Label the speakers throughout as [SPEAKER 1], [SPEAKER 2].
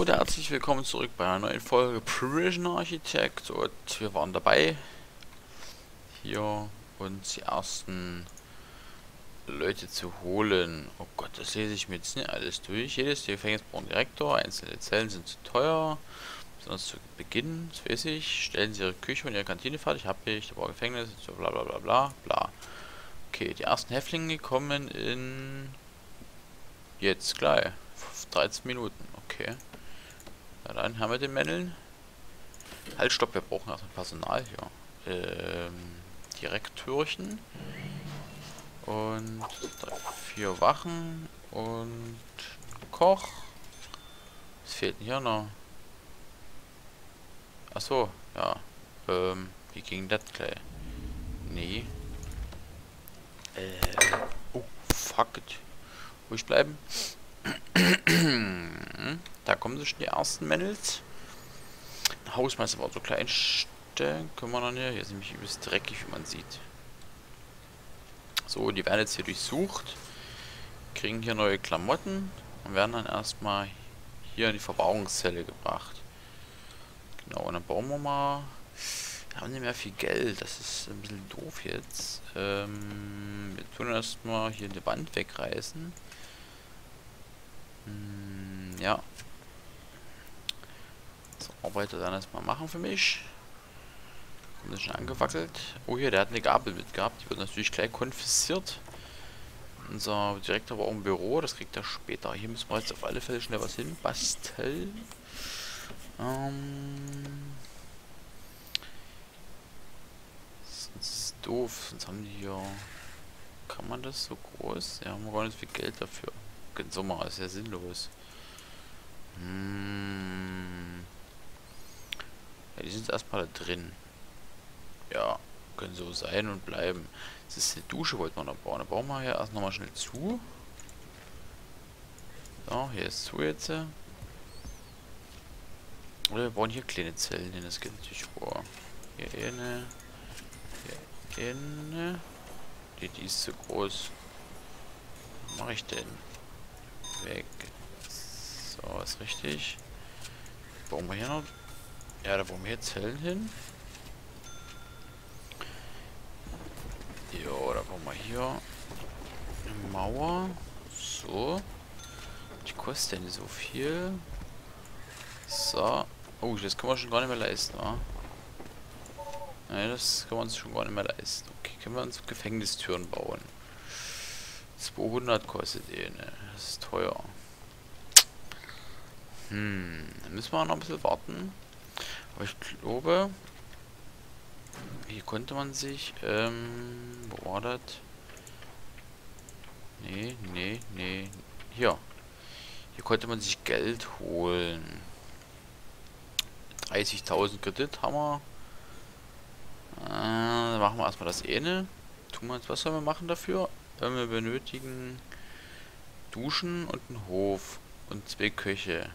[SPEAKER 1] und herzlich willkommen zurück bei einer neuen Folge Prison Architect und wir waren dabei, hier uns die ersten Leute zu holen. Oh Gott, das lese ich mir jetzt nicht alles durch. Jedes Gefängnis braucht einen Direktor, einzelne Zellen sind zu teuer. Besonders zu Beginn, das weiß ich. Stellen Sie Ihre Küche und Ihre Kantine fertig, habe ich, da Gefängnis, so bla bla bla bla bla. Okay, die ersten Häftlinge kommen in jetzt gleich. 13 Minuten, okay. Dann haben wir den Männeln. Halt, stopp, wir brauchen erstmal Personal hier. Ähm, Direktörchen. Und vier Wachen und Koch. Was fehlt denn hier noch? Achso, ja. Ähm, wie ging das gleich? Nee. Äh, oh, fuck it. Ruhig bleiben. Kommen sich die ersten Männels. Hausmeister war so klein stellen. Können wir noch nicht. Hier ist nämlich übelst dreckig, wie man sieht. So, die werden jetzt hier durchsucht. Kriegen hier neue Klamotten. Und werden dann erstmal hier in die Verwahrungszelle gebracht. Genau, und dann bauen wir mal... Wir haben nicht mehr viel Geld. Das ist ein bisschen doof jetzt. Ähm, wir tun erstmal hier eine Wand wegreißen. Hm, ja. Das Arbeiter dann erstmal machen für mich. Kommt das schon angewackelt. Oh hier, der hat eine Gabel mitgehabt. Die wird natürlich gleich konfisziert. Unser Direktor war auch im Büro. Das kriegt er später. Hier müssen wir jetzt auf alle Fälle schnell was hinbasteln. Ähm... Das ist doof. Sonst haben die hier... Kann man das so groß? Ja, haben wir gar nicht so viel Geld dafür Sommer ist ja sinnlos. Hm. Die sind erstmal da drin. Ja, können so sein und bleiben. Das ist eine Dusche, wollten wir noch bauen. Da bauen wir hier erst nochmal schnell zu. So, hier ist zu jetzt. Oder wir bauen hier kleine Zellen hin, das geht natürlich vor. Hier eine. Hier eine. Die, die ist zu groß. Was mache ich denn? Weg. So, ist richtig. Bauen wir hier noch... Ja, da wollen wir hier Zellen hin. Jo, da bauen wir hier eine Mauer. So. Die kostet denn so viel. So. Oh, das können wir schon gar nicht mehr leisten, wa? Nein, das können wir uns schon gar nicht mehr leisten. Okay, können wir uns Gefängnistüren bauen. 200 kostet die, ne? Das ist teuer. Hm, dann müssen wir noch ein bisschen warten. Aber ich glaube, hier konnte man sich, ähm, wo? Nee, nee, nee. Hier. Hier konnte man sich Geld holen. 30.000 Kredit haben wir. Äh, machen wir erstmal das eine. Tun wir jetzt, was sollen wir machen dafür? wir benötigen Duschen und einen Hof und zwei Köche.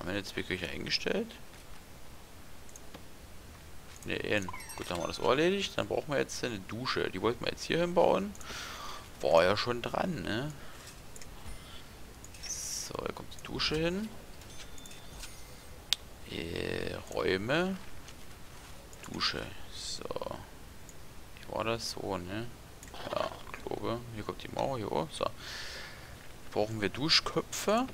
[SPEAKER 1] Haben wir jetzt zwei Köche eingestellt? Ne, Gut, dann haben wir das erledigt. Dann brauchen wir jetzt eine Dusche. Die wollten wir jetzt hier hinbauen. War ja schon dran, ne? So, hier kommt die Dusche hin. Äh, Räume. Dusche. So. Wie war das so, ne? Ja glaube. Hier kommt die Mauer, hier oh, so. Brauchen wir Duschköpfe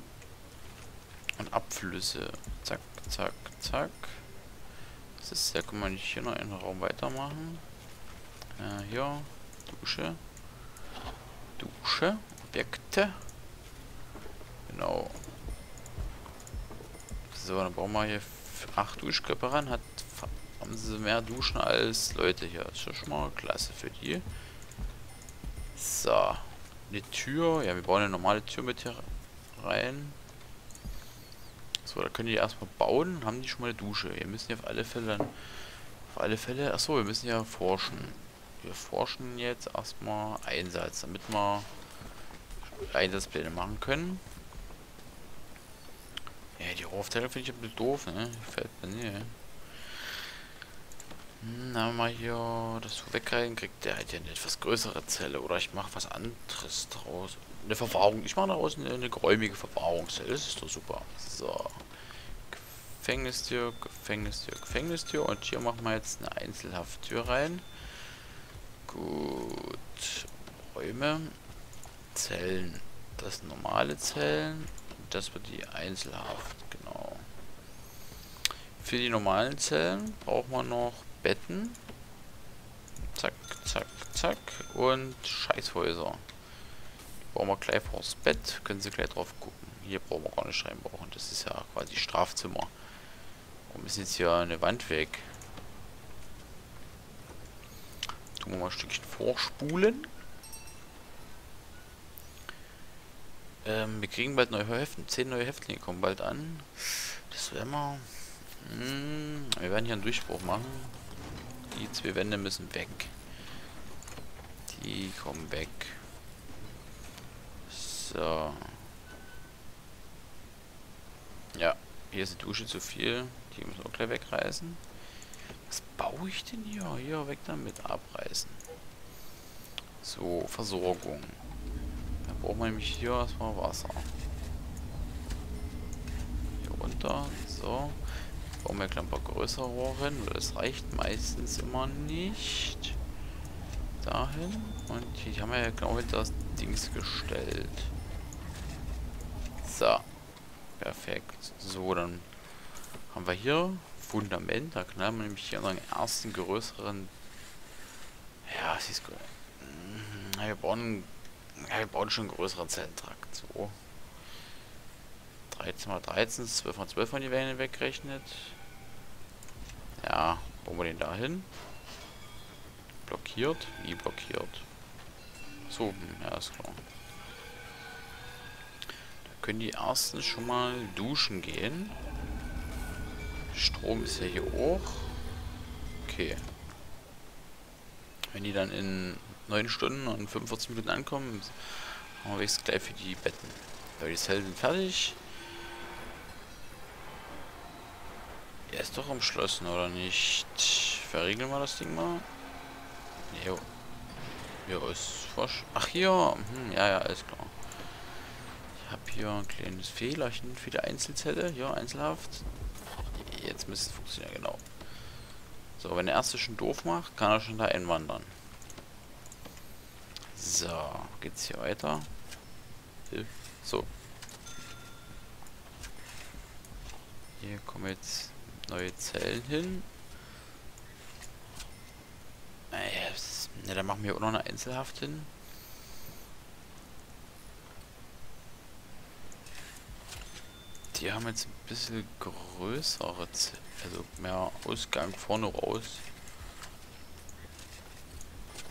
[SPEAKER 1] und Abflüsse. Zack, zack, zack. Das ist, ja, kann man nicht hier noch einen Raum weitermachen. Äh, hier, Dusche. Dusche, Objekte. Genau. So, dann brauchen wir hier acht Duschköpfe ran. Hat, haben sie mehr Duschen als Leute hier. Das ist schon mal klasse für die. So. Eine Tür. Ja, wir bauen eine normale Tür mit hier rein. So, da können die erstmal bauen. Haben die schon mal eine Dusche. Wir müssen ja auf alle Fälle dann... Auf alle Fälle... Achso, wir müssen ja forschen. Wir forschen jetzt erstmal Einsatz, damit wir Einsatzpläne machen können. Ja, die Aufteilung finde ich ein bisschen doof, ne? Gefällt mir nicht. Hm, dann mal hier das so wegkriegen, kriegt der halt hier eine etwas größere Zelle. Oder ich mache was anderes draus. Eine Verwahrung. Ich mache daraus eine, eine geräumige Verwahrungszelle. Das ist doch super. So. Gefängnistür, Gefängnistür, Gefängnistür. Und hier machen wir jetzt eine Einzelhafttür rein. Gut. Räume. Zellen. Das normale Zellen. Das wird die Einzelhaft. Genau. Für die normalen Zellen braucht man noch Betten. Zack, zack, zack. Und Scheißhäuser. Brauchen wir gleich vors Bett. Können Sie gleich drauf gucken. Hier brauchen wir gar nicht reinbrauchen. Das ist ja quasi Strafzimmer. Warum ist jetzt hier eine Wand weg? Tun wir mal ein Stückchen vorspulen. Ähm, wir kriegen bald neue Häftlinge. Zehn neue Häftlinge kommen bald an. Das werden wir... Hm, wir werden hier einen Durchbruch machen. Die zwei Wände müssen weg. Die kommen weg. So. Ja, hier ist die Dusche zu viel. Die müssen auch gleich wegreißen. Was baue ich denn hier? Hier, weg damit. Abreißen. So, Versorgung. Da brauchen wir nämlich hier erstmal Wasser. Hier runter. So. Bauen wir ein paar größere Rohre hin, weil das reicht meistens immer nicht. Dahin. Und hier haben wir ja genau hinter das Dings gestellt. So. Perfekt. So, dann haben wir hier Fundament. Da knallen wir nämlich hier unseren ersten größeren... Ja, es ist gut. Mhm, wir bauen, wir bauen schon größeren Zellentrakt. So. 13 mal 13, 12 mal 12 mal die Wellen wegrechnet. Ja, bauen wir den da hin. Blockiert? Wie blockiert? So, hm, ja, ist klar. Da können die ersten schon mal duschen gehen. Strom ist ja hier hoch. Okay. Wenn die dann in 9 Stunden und 45 Minuten ankommen, machen wir es gleich für die Betten. Weil die Zellen sind fertig. Er ist doch umschlossen, oder nicht? Verriegeln wir das Ding mal. Jo. Hier ist Frosch. Ach hier. Hm, ja, ja, alles klar. Ich habe hier ein kleines Fehlerchen für die Einzelzelle. Ja, Einzelhaft. Jetzt müsste es funktionieren, genau. So, wenn der erste schon doof macht, kann er schon da einwandern. So, geht's hier weiter? So. Hier kommen jetzt neue Zellen hin. Ne, dann machen wir auch noch eine Einzelhaft hin. Die haben jetzt ein bisschen größere, Z also mehr Ausgang vorne raus.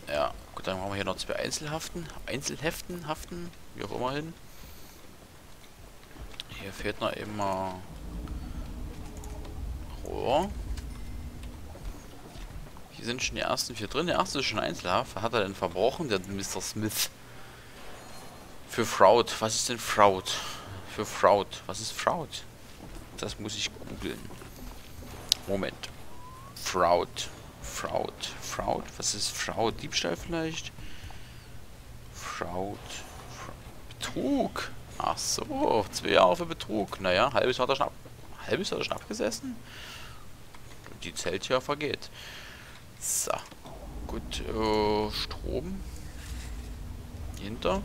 [SPEAKER 1] Ja, gut, dann machen wir hier noch zwei Einzelhaften, Einzelheften, Haften, wie auch immer hin. Hier fehlt noch immer Rohr. Hier sind schon die ersten vier drin. Der erste ist schon Einzelhaft. Hat er denn verbrochen, der Mr. Smith? Für Fraud. Was ist denn Fraud? Für Fraud. Was ist Fraud? Das muss ich googeln. Moment. Fraud. Fraud. Fraud? Was ist Fraud? Diebstahl vielleicht? Fraud. Betrug. Ach so. Zwei Jahre für Betrug. Naja, halbes hat er schon ab halbes hat er schon abgesessen. Die Zelt ja vergeht. So. Gut, äh, Strom. Hinter.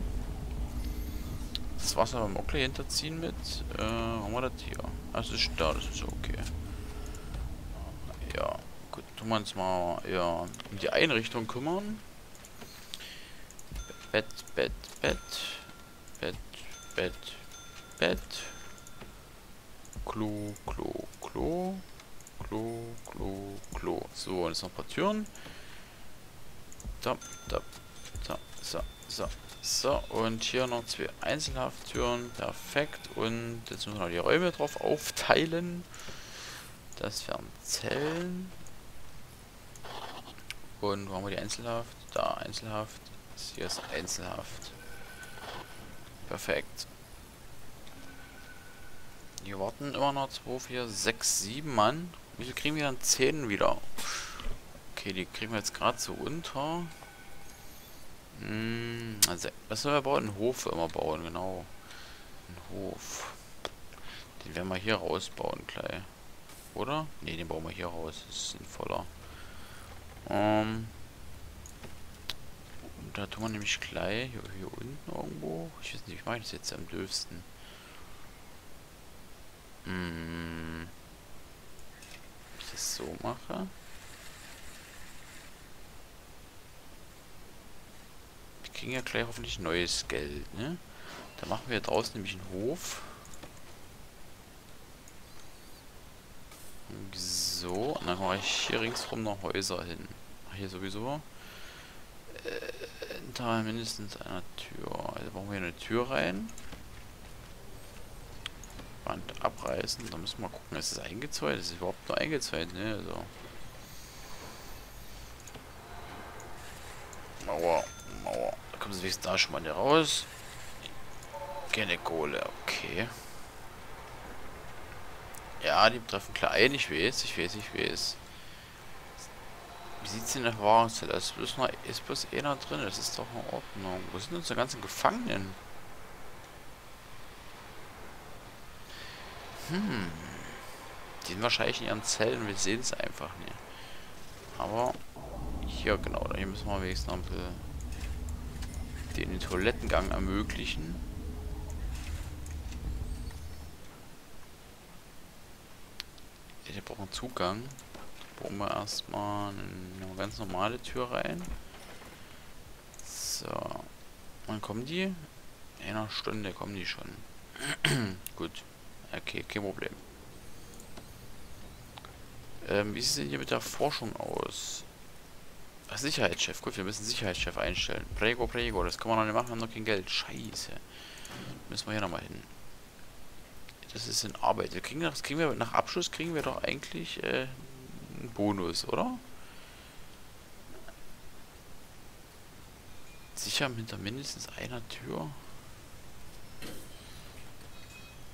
[SPEAKER 1] Das Wasser beim Ockler hinterziehen mit. Äh, haben wir das hier? Das ist da, das ist okay. Ja, gut, tun wir uns mal ja, um die Einrichtung kümmern. Bett, Bett, Bett, Bett, Bett, Bett. Klo, Klo, Klo. Klo, Klo, Klo. So, und jetzt noch ein paar Türen. Da, da, da, so, so, so. Und hier noch zwei Einzelhafttüren. Perfekt. Und jetzt müssen wir die Räume drauf aufteilen. Das wären Zellen. Und wo haben wir die Einzelhaft? Da, Einzelhaft. Hier ist Einzelhaft. Perfekt. Hier warten immer noch 2, 4, 6, 7 Mann. Wie viel kriegen wir dann? 10 wieder. Okay, die kriegen wir jetzt gerade so unter. Hm, also, was sollen wir bauen? Einen Hof immer bauen, genau. Ein Hof. Den werden wir hier rausbauen gleich. Oder? Ne, den bauen wir hier raus. Das ist sinnvoller. Ähm. Da tun wir nämlich gleich hier, hier unten irgendwo. Ich weiß nicht, wie mache ich das jetzt am dürfsten? Hm. Ich das so mache. Wir kriegen ja gleich hoffentlich neues Geld, ne? Da machen wir draußen nämlich einen Hof. So, und dann mache ich hier ringsrum noch Häuser hin. Hier sowieso. Äh, da mindestens einer Tür. Also brauchen wir eine Tür rein. Wand abreißen. Da müssen wir gucken, ist es eingezäunt? Ist es überhaupt nur eingezäunt, ne? Also. Mauer, Mauer. Da kommen sie wenigstens da schon mal raus. Keine Kohle, okay. Ja, die treffen klein, ich weiß, ich weiß, ich weiß. Wie sieht es in der Verwahrungszelle aus? Ist bloß einer drin, das ist doch in Ordnung. Wo sind unsere ganzen Gefangenen? Hm. Die sind wahrscheinlich in ihren Zellen, wir sehen es einfach nicht. Aber hier, genau, hier müssen wir wenigstens noch ein bisschen den Toilettengang ermöglichen. Ich brauche einen Zugang. Bauen wir erstmal eine ganz normale Tür rein. So. Wann kommen die? In einer Stunde kommen die schon. Gut. Okay, kein Problem. Ähm, wie sieht es denn hier mit der Forschung aus? Ach, Sicherheitschef. Gut, wir müssen Sicherheitschef einstellen. Prego, prego. Das kann man noch nicht machen, wir haben noch kein Geld. Scheiße. Müssen wir hier nochmal hin. Das ist in Arbeit. Wir kriegen, das kriegen wir nach Abschluss kriegen wir doch eigentlich äh, einen Bonus, oder? Sicher hinter mindestens einer Tür.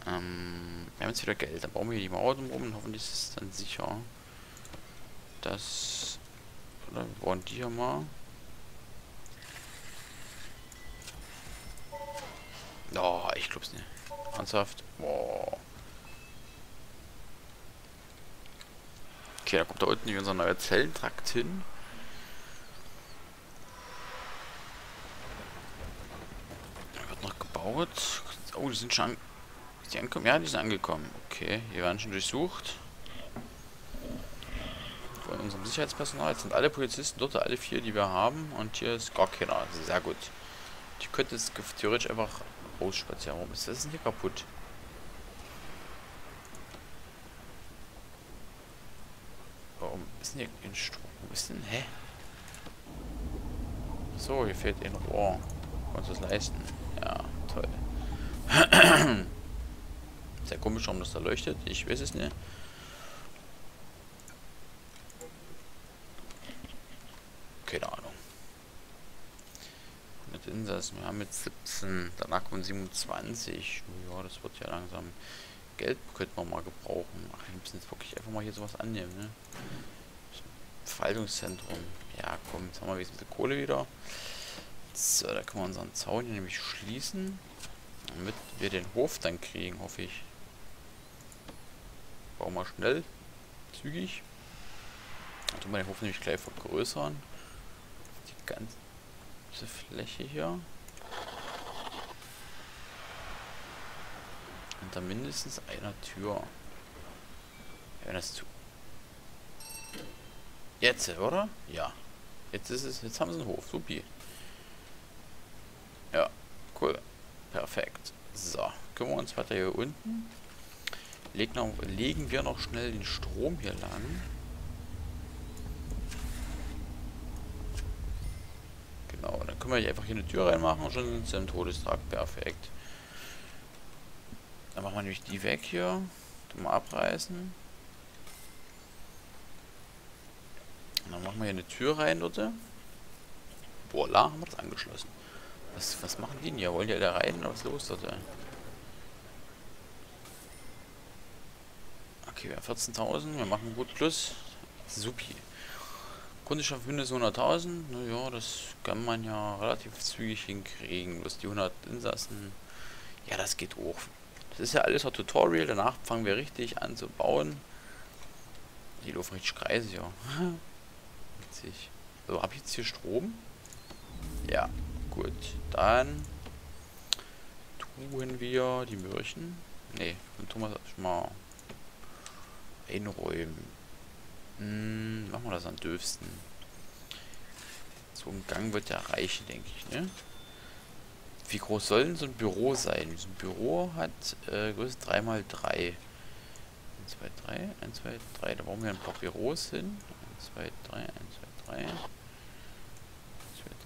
[SPEAKER 1] Ähm, wir haben jetzt wieder Geld. Dann bauen wir hier die Mauer drum rum und hoffentlich ist es dann sicher. Das. Oder wir bauen die hier mal. Oh, ich glaub's nicht. Ernsthaft? Boah. Okay, da kommt da unten unser neuer Zellentrakt hin. Da wird noch gebaut. Oh, die sind schon die angekommen? Ja, die sind angekommen. Okay, hier werden schon durchsucht. Von unserem Sicherheitspersonal. Jetzt sind alle Polizisten dort, alle vier, die wir haben. Und hier ist gar keiner. Sehr gut. Die könnte es theoretisch einfach rausspazieren. Warum ist das denn hier kaputt? Warum ist denn hier ein Strom? Wo ist denn? Hä? So, hier fehlt ein Rohr. Kannst du es leisten? Ja, toll. Sehr komisch, warum das da leuchtet. Ich weiß es nicht. Keine Ahnung. Mit Insassen. Wir haben jetzt 17. Danach kommen 27. Ja, das wird ja langsam. Geld könnte man mal gebrauchen. Ach, wir müssen jetzt wirklich einfach mal hier sowas annehmen, ne? Verwaltungszentrum. Ja, komm, jetzt haben wir ein bisschen Kohle wieder. So, da können wir unseren Zaun hier nämlich schließen. Damit wir den Hof dann kriegen, hoffe ich. Bauen wir schnell. Zügig. Dann tun wir den Hof nämlich gleich vergrößern. Die ganze Fläche hier. Dann mindestens einer Tür. Wenn das zu. Jetzt, oder? Ja. Jetzt ist es. Jetzt haben sie einen Hof. Supi. Ja, cool. Perfekt. So, kümmern wir uns weiter hier unten noch, legen wir noch schnell den Strom hier lang. Genau, dann können wir hier einfach hier eine Tür reinmachen und schon sind sie im Todestrag. Perfekt. Dann machen wir nämlich die weg hier. Die mal abreißen. Und dann machen wir hier eine Tür rein dort. Voila, haben wir das angeschlossen. Was, was machen die denn hier? Wollen die da rein was ist los dort? Okay, wir haben 14.000. Wir machen gut plus. Supi. Kundenschaft mindestens 100.000. Naja, das kann man ja relativ zügig hinkriegen. Bloß die 100 Insassen. Ja, das geht hoch. Das ist ja alles ein Tutorial. Danach fangen wir richtig an zu bauen. Die laufen richtig Kreise, ja. Witzig. So, habe ich jetzt hier Strom? Ja, gut. Dann tun wir die Möhrchen. Ne, dann tun wir mal einräumen. Hm, machen wir das am dürfsten. So ein Gang wird ja reichen, denke ich, ne? Wie groß soll denn so ein Büro sein? So ein Büro hat äh, Größe 3x3. 1, 2, 3, 1, 2, 3. Da brauchen wir ein paar Büros hin. 1, 2, 3, 1, 2, 3. 1,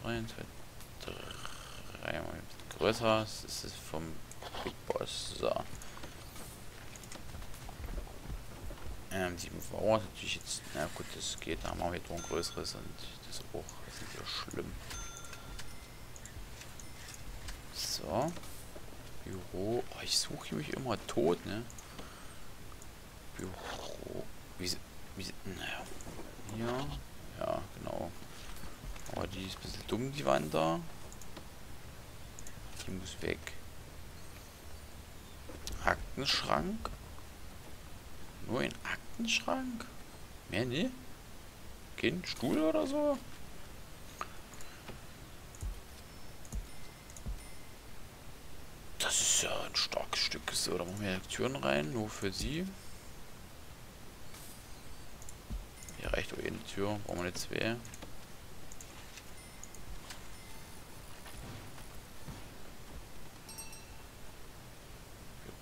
[SPEAKER 1] 2, 3, 1, 2, 3. Mal größer. Das ist vom Big Boss. So. Ähm, die Mauer natürlich jetzt. Na gut, das geht. Da machen wir doch ein größeres und das auch. Das ist nicht so schlimm. So. Büro. Oh, ich suche mich immer tot, ne? Büro. Wie, wie, naja. Hier. Ja, genau. Aber die ist ein bisschen dumm, die Wand da. Die muss weg. Aktenschrank. Nur ein Aktenschrank? Mehr ne? Kein Stuhl oder so? Das ist ja ein starkes Stück. So, da machen wir Türen rein, nur für sie. Hier reicht auch eine Tür, brauchen wir eine zwei.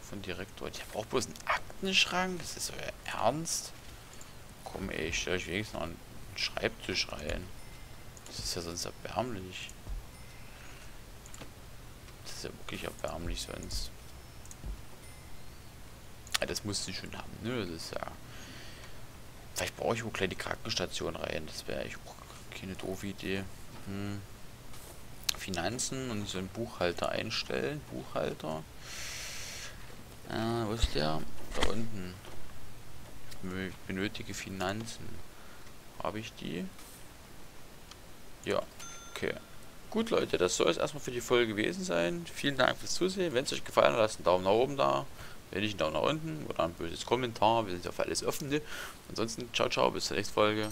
[SPEAKER 1] Von Direktor. Der braucht bloß einen Aktenschrank. Das ist euer Ernst? Komm ey, ich stelle euch wenigstens noch einen Schreibtisch rein. Das ist ja sonst erbärmlich ist ja wirklich erbärmlich sonst. Das musste ich schon haben, ne? Das ist ja. Vielleicht brauche ich auch gleich die Krankenstation rein. Das wäre eigentlich auch keine doofe Idee. Hm. Finanzen und so einen Buchhalter einstellen. Buchhalter. Äh, wo ist der? Da unten. Benötige Finanzen. Habe ich die? Ja. Okay. Gut, Leute, das soll es erstmal für die Folge gewesen sein. Vielen Dank fürs Zusehen. Wenn es euch gefallen hat, lasst einen Daumen nach oben da. Wenn nicht, einen Daumen nach unten oder ein böses Kommentar. Wir sind ja für alles offen. Ansonsten, ciao, ciao, bis zur nächsten Folge.